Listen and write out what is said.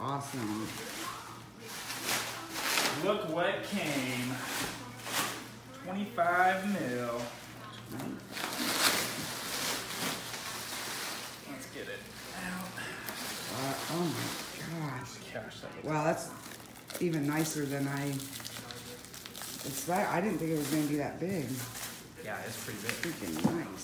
awesome. Look what came. 25 mil. Let's get it out. Uh, oh my gosh. Gosh, that Wow, that's even nicer than I. It's that I didn't think it was gonna be that big. Yeah, it's pretty big. Freaking nice.